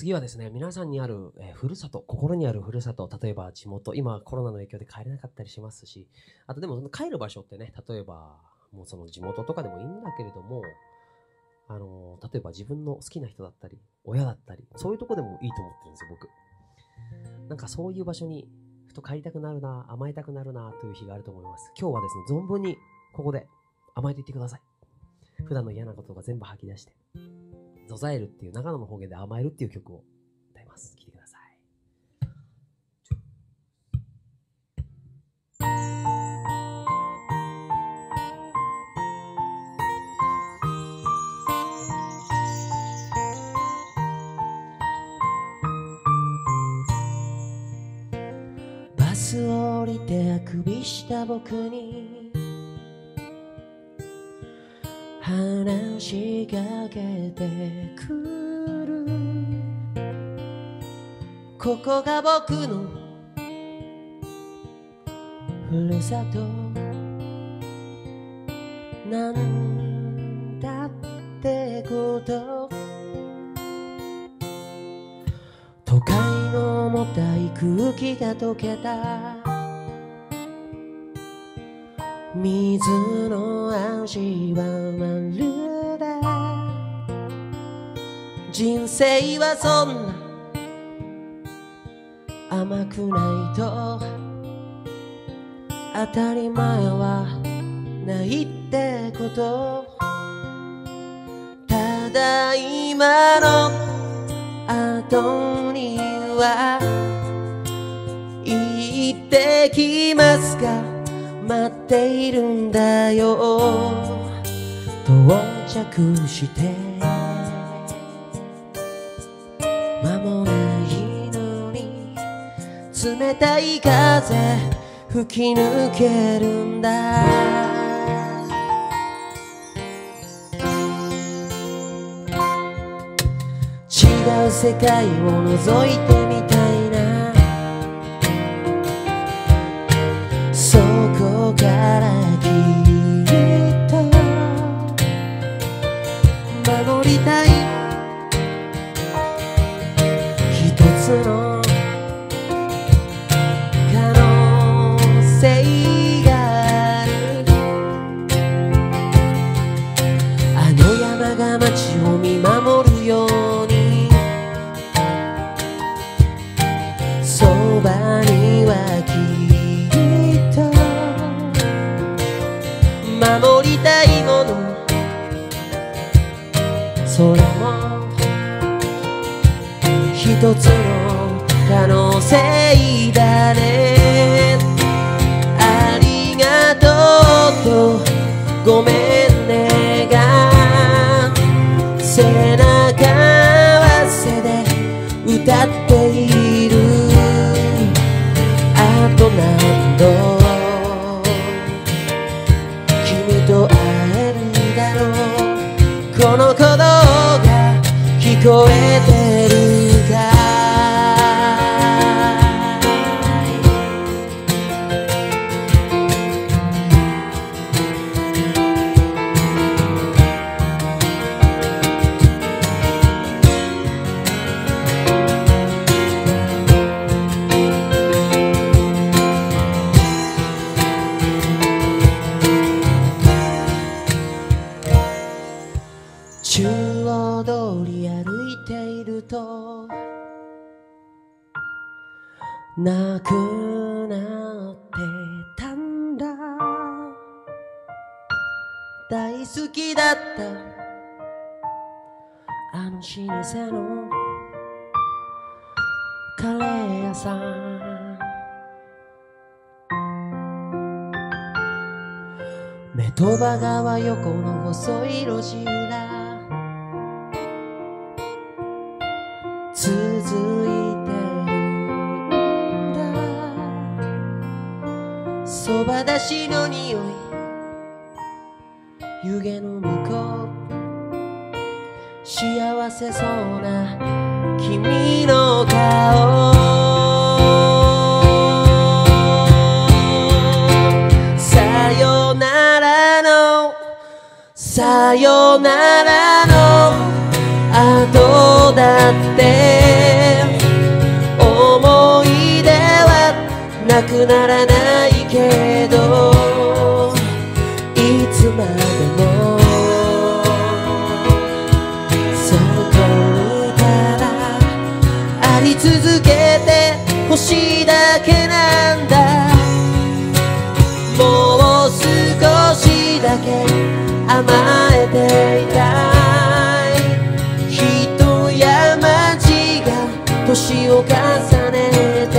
次はですね、皆さんにある、えーふるさと、心にあるふるさと、例えば地元、今コロナの影響で帰れなかったりしますし、あとでもその帰る場所ってね、例えばもうその地元とかでもいいんだけれども、あのー例えば自分の好きな人だったり、親だったり、そういうとこでもいいと思ってるんですよ、僕。なんかそういう場所にふと帰りたくなるな、甘えたくなるなという日があると思います。今日はですね、存分にここで甘えていってください。普段の嫌なことが全部吐き出して。ゾザエルっていう長野の方言で甘えるっていう曲を歌います。聴いてください。バスを降りてあくびした僕に話しかけてくる。ここが僕のふるさと。なんだってこと。都会の重たい空気が溶けた。水の味はまるで人生はそんな甘くないと当たり前はないってこと。ただ今の後には行ってきますが待っているんだよ。到着して。間もないのに冷たい風吹き抜けるんだ。違う世界を覗いて一つの可能性があるあの山が街を見守るようにそばにはきっと守りたいものそれも一つの可能性だね。ありがとうとごめんねが。背中合わせで歌っている。あと何度。君と会えるだろう。この鼓動が聞こえてなくなってたんだ。大好きだった。あの老舗のカレー屋さん。目とば川横の細い路地裏。足の匂い。湯気の向こう幸せそうな君の顔。さよならのさよならの後だって。思い出はなくならない。けどいつまでもそこにいたらあり続けてほしいだけなんだ。もう少しだけ甘えていたい。人や街が年を重ねて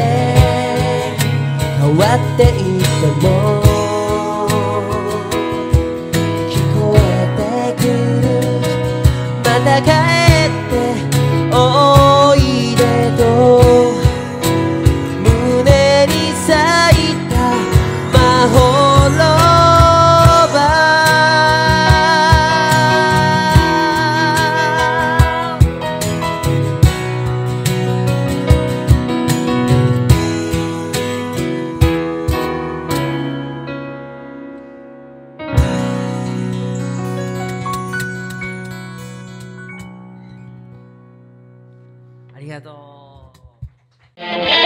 変わっている。ても聞こえてくる。また帰ありがとう。